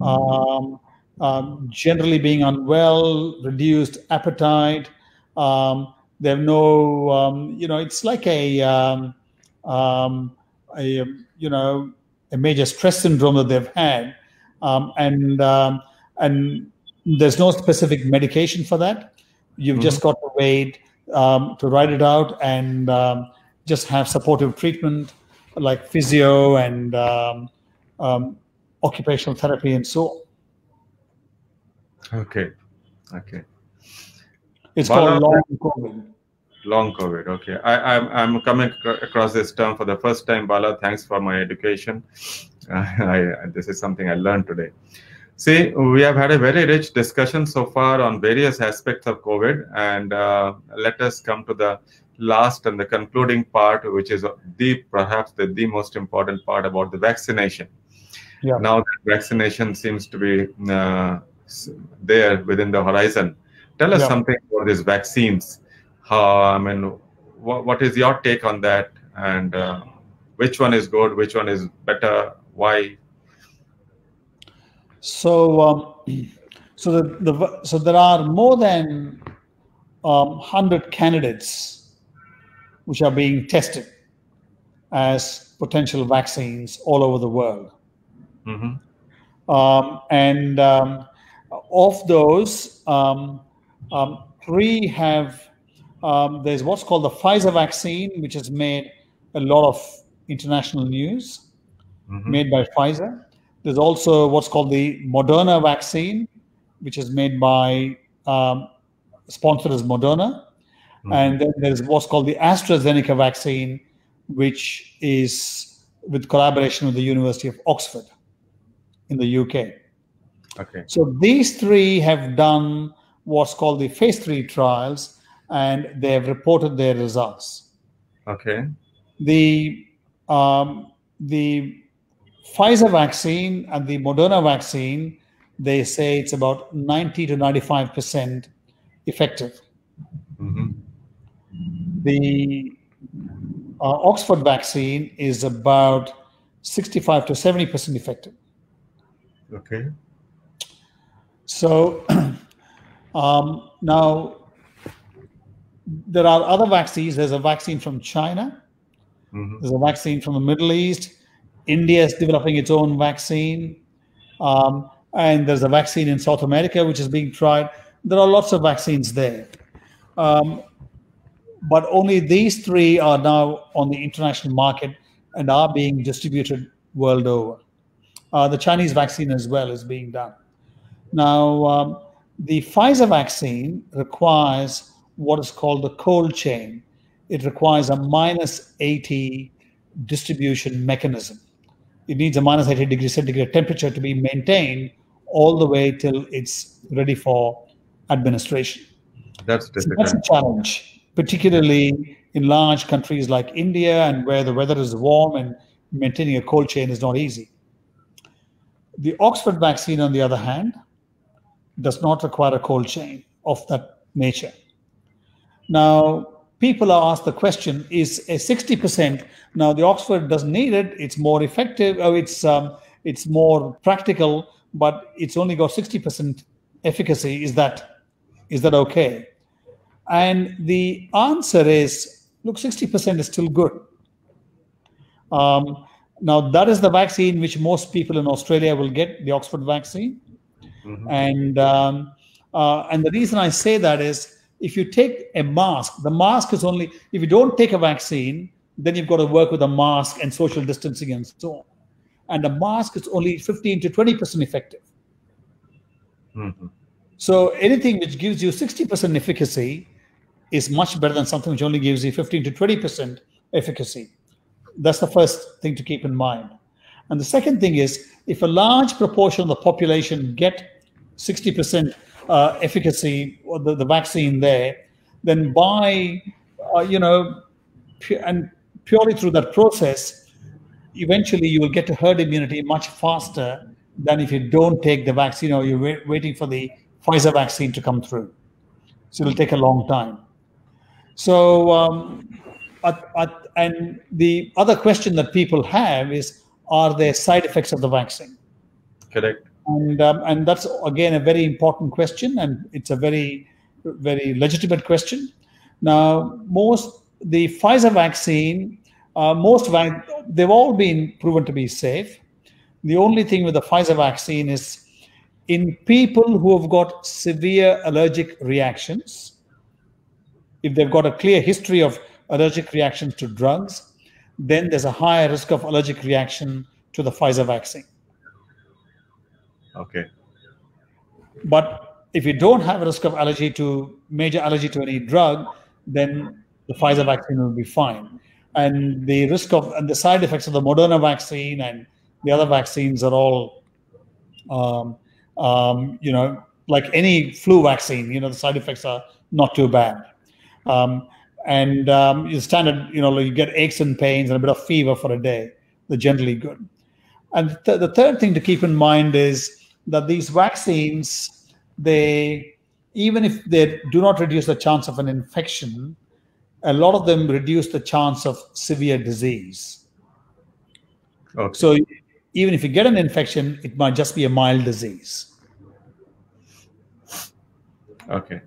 S2: um, um, generally being unwell, reduced appetite. Um, they have no, um, you know, it's like a, um, um, a, you know, a major stress syndrome that they've had, um, and um, and there's no specific medication for that. You've just got to wait um, to ride it out and um, just have supportive treatment like physio and um, um, occupational therapy and so on.
S1: Okay. Okay.
S2: It's called long COVID.
S1: Long COVID. Okay. I, I'm, I'm coming across this term for the first time, Bala. Thanks for my education. I, this is something I learned today. See, we have had a very rich discussion so far on various aspects of COVID, and uh, let us come to the last and the concluding part, which is the perhaps the, the most important part about the vaccination.
S2: Yeah.
S1: Now that vaccination seems to be uh, there within the horizon. Tell us
S2: Yeah.
S1: something about these vaccines. How I mean, what, what is your take on that, and uh, which one is good, which one is better, why?
S2: So, um, so the, the so there are more than um, hundred candidates which are being tested as potential vaccines all over the world.
S1: hmm
S2: Um, and um, of those, um, um, three have, um, there's what's called the Pfizer vaccine, which has made a lot of international news,
S1: hmm
S2: made by Pfizer. There's also what's called the Moderna vaccine, which is made by, um, sponsored as Moderna. And then there's what's called the AstraZeneca vaccine, which is with collaboration with the University of Oxford in the UK.
S1: Okay.
S2: So these three have done what's called the phase three trials, and they have reported their results.
S1: Okay.
S2: The um, the Pfizer vaccine and the Moderna vaccine, they say it's about 90 to 95 percent effective. The uh, Oxford vaccine is about 65 to 70 percent effective.
S1: Okay.
S2: So um, now there are other vaccines. There's a vaccine from China.
S1: hmm
S2: There's a vaccine from the Middle East. India is developing its own vaccine. Um, and there's a vaccine in South America which is being tried. There are lots of vaccines there. Um, but only these three are now on the international market and are being distributed world over. Uh, the Chinese vaccine as well is being done. Now, um, the Pfizer vaccine requires what is called the cold chain. It requires a minus 80 distribution mechanism. It needs a minus 80 degree centigrade temperature to be maintained all the way till it's ready for administration.
S1: That's
S2: So
S1: difficult.
S2: that's a challenge. Particularly in large countries like India and where the weather is warm and maintaining a cold chain is not easy. The Oxford vaccine, on the other hand, does not require a cold chain of that nature. Now, people are asked the question: Is a sixty percent now the Oxford doesn't need it? It's more effective. Oh, it's um, it's more practical, but it's only got sixty percent efficacy. Is that is that okay? And the answer is: Look, sixty percent is still good. Um, now, that is the vaccine which most people in Australia will get, the Oxford vaccine. Mm-hmm. And um, uh, and the reason I say that is if you take a mask, the mask is only if you don't take a vaccine, then you've got to work with a mask and social distancing and so on. And a mask is only 15 to 20 percent effective. Mm-hmm. So anything which gives you 60 percent efficacy is much better than something which only gives you 15 to 20 percent efficacy. That's the first thing to keep in mind. And the second thing is if a large proportion of the population get 60% uh, efficacy or the, the vaccine there, then by, uh, you know, and purely through that process, eventually you will get to herd immunity much faster than if you don't take the vaccine or you're wait- waiting for the Pfizer vaccine to come through. So it'll take a long time. So um, at, at, and the other question that people have is, are there side effects of the vaccine?
S1: Correct.
S2: And um, and that's again a very important question, and it's a very very legitimate question. Now, most the Pfizer vaccine, uh, most vac- they've all been proven to be safe. The only thing with the Pfizer vaccine is in people who have got severe allergic reactions, if they've got a clear history of allergic reactions to drugs, then there's a higher risk of allergic reaction to the Pfizer vaccine.
S1: Okay.
S2: But if you don't have a risk of allergy to major allergy to any drug, then the Pfizer vaccine will be fine. And the risk of and the side effects of the Moderna vaccine and the other vaccines are all, um, um, you know, like any flu vaccine. You know, the side effects are not too bad. Um, and um, you standard, you know, you get aches and pains and a bit of fever for a day. They're generally good. And th- the third thing to keep in mind is that these vaccines, they even if they do not reduce the chance of an infection, a lot of them reduce the chance of severe disease. Okay. So even if you get an infection, it might just be a mild disease.
S1: Okay,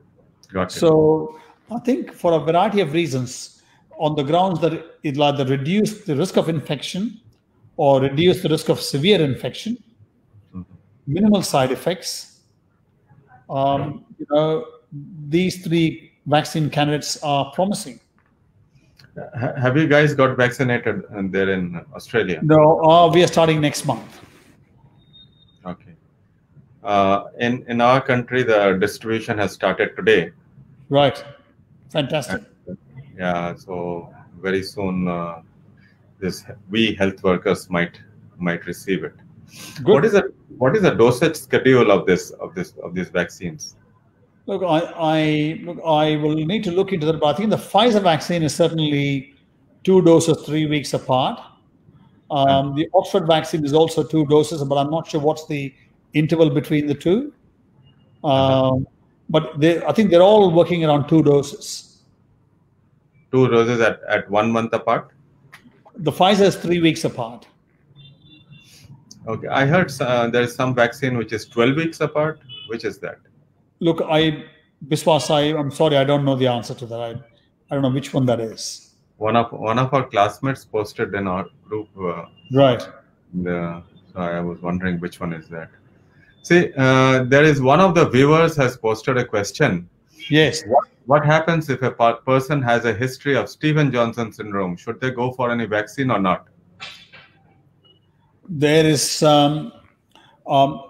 S1: got it.
S2: So I think for a variety of reasons, on the grounds that it'll either reduce the risk of infection or reduce the risk of severe infection, mm-hmm. minimal side effects. Um, you know, these three vaccine candidates are promising.
S1: Have you guys got vaccinated and there in Australia?
S2: No, uh, we are starting next month.
S1: Okay. Uh, in in our country, the distribution has started today.
S2: Right. Fantastic.
S1: Yeah, so very soon uh, this we health workers might might receive it. Good. What is the what is the dosage schedule of this of this of these vaccines?
S2: Look, I, I look, I will need to look into that, but I think the Pfizer vaccine is certainly two doses, three weeks apart. Um, the Oxford vaccine is also two doses, but I'm not sure what's the interval between the two. Um, but they, I think they're all working around two doses.
S1: Two doses at, at one month apart?
S2: The Pfizer is three weeks apart.
S1: Okay, I heard uh, there is some vaccine which is 12 weeks apart. Which is that?
S2: Look, I, Biswas, I, I'm sorry, I don't know the answer to that. I, I don't know which one that is.
S1: One of one of our classmates posted in our group. Uh,
S2: right.
S1: The, so I was wondering which one is that. See, uh, there is one of the viewers has posted a question.
S2: Yes.
S1: What, what happens if a person has a history of Steven Johnson syndrome? Should they go for any vaccine or not?
S2: There is, um, um,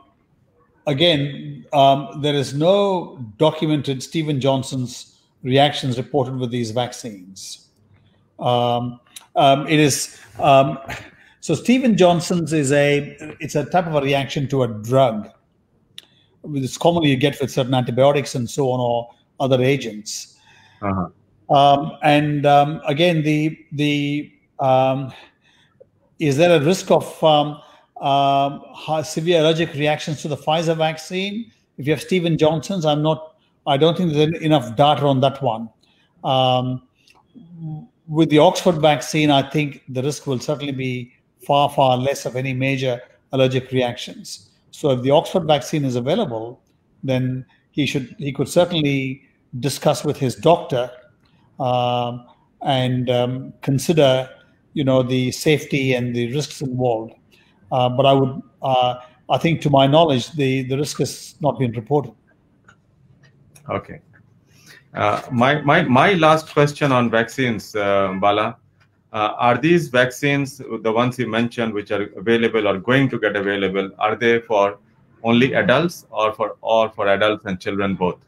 S2: again, um, there is no documented Steven Johnson's reactions reported with these vaccines. Um, um, it is um, so Steven Johnson's is a it's a type of a reaction to a drug it's commonly you get with certain antibiotics and so on or other agents. Uh-huh. Um, and um, again, the the um, is there a risk of um, um, severe allergic reactions to the Pfizer vaccine? If you have Steven Johnson's, I'm not. I don't think there's enough data on that one. Um, with the Oxford vaccine, I think the risk will certainly be far, far less of any major allergic reactions. So if the Oxford vaccine is available, then he should he could certainly discuss with his doctor um, and um, consider you know the safety and the risks involved. Uh, but I would uh, I think to my knowledge the the risk has not been reported.
S1: Okay. Uh, my, my, my last question on vaccines, uh, Bala. Uh, are these vaccines, the ones you mentioned, which are available or going to get available, are they for only adults or for or for adults and children both?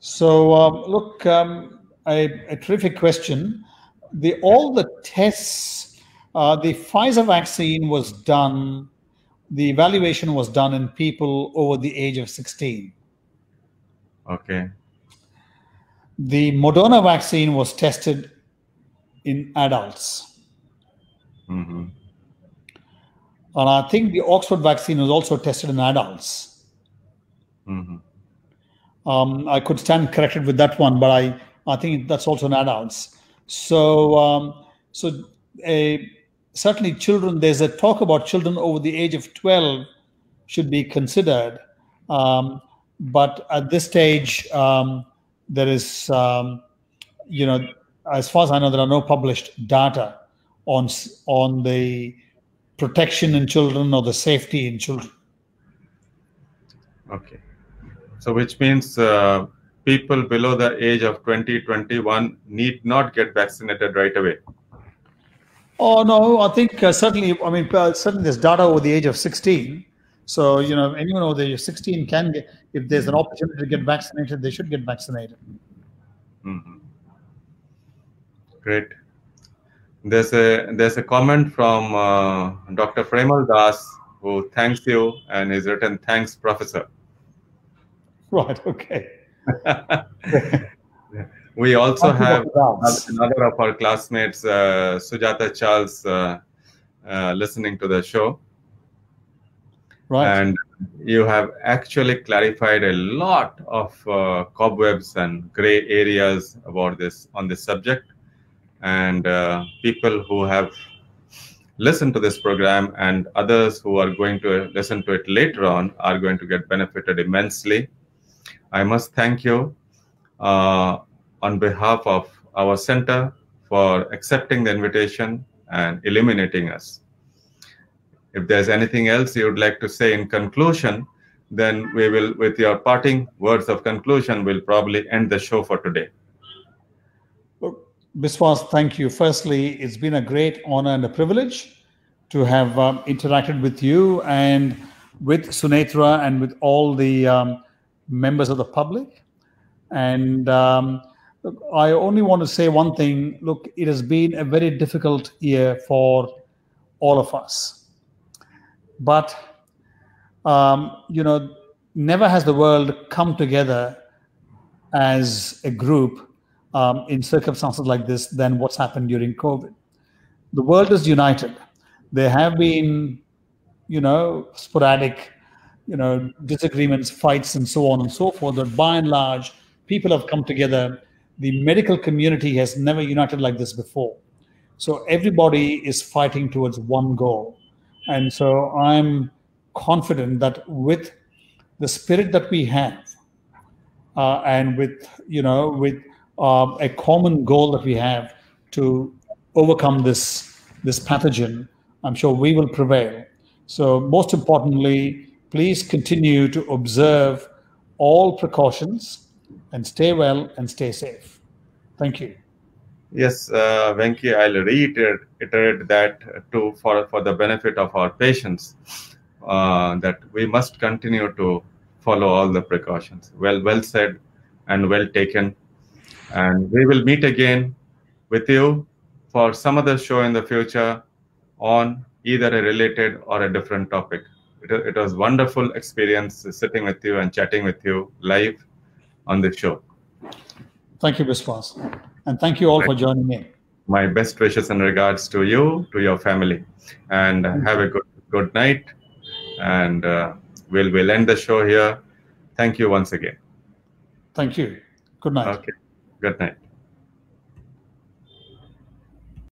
S2: So um, look, um, a, a, terrific question. The all the tests, uh, the Pfizer vaccine was done. The evaluation was done in people over the age of 16.
S1: Okay.
S2: The Moderna vaccine was tested in adults.
S1: Mm-hmm.
S2: And I think the Oxford vaccine was also tested in adults.
S1: Mm-hmm.
S2: Um, I could stand corrected with that one, but I, I think that's also in adults. So, um, so a, certainly children, there's a talk about children over the age of 12 should be considered. Um, but at this stage, um, there is, um, you know, as far as I know, there are no published data on on the protection in children or the safety in children.
S1: Okay, so which means uh, people below the age of 20, 21 need not get vaccinated right away.
S2: Oh no, I think uh, certainly. I mean, uh, certainly there's data over the age of 16. So you know, anyone over the age of 16 can get if there's an opportunity to get vaccinated, they should get vaccinated.
S1: Mm-hmm. Great. There's a there's a comment from uh, Dr. Premal Das who thanks you and he's written thanks, Professor.
S2: Right. Okay.
S1: we also have another of our classmates, uh, Sujata Charles, uh, uh, listening to the show.
S2: Right.
S1: And you have actually clarified a lot of uh, cobwebs and gray areas about this on this subject. And uh, people who have listened to this program and others who are going to listen to it later on are going to get benefited immensely. I must thank you uh, on behalf of our center for accepting the invitation and illuminating us. If there's anything else you would like to say in conclusion, then we will, with your parting words of conclusion, we'll probably end the show for today.
S2: Biswas, thank you. Firstly, it's been a great honor and a privilege to have um, interacted with you and with Sunetra and with all the um, members of the public. And um, I only want to say one thing. Look, it has been a very difficult year for all of us but um, you know, never has the world come together as a group um, in circumstances like this than what's happened during COVID. The world is united. There have been, you know, sporadic, you know, disagreements, fights, and so on and so forth. But by and large, people have come together. The medical community has never united like this before. So everybody is fighting towards one goal. And so I'm confident that with the spirit that we have, uh, and with you know with uh, a common goal that we have to overcome this this pathogen, I'm sure we will prevail. So most importantly, please continue to observe all precautions and stay well and stay safe. Thank you.
S1: Yes, uh, Venki, I'll reiterate that too for, for the benefit of our patients, uh, that we must continue to follow all the precautions. Well, well said and well taken. And we will meet again with you for some other show in the future on either a related or a different topic. It, it was wonderful experience sitting with you and chatting with you live on the show.
S2: Thank you, Biswas. And thank you all for joining in.
S1: My best wishes and regards to you, to your family, and have a good good night. And uh, we'll we'll end the show here. Thank you once again.
S2: Thank you. Good night.
S1: Okay. Good night.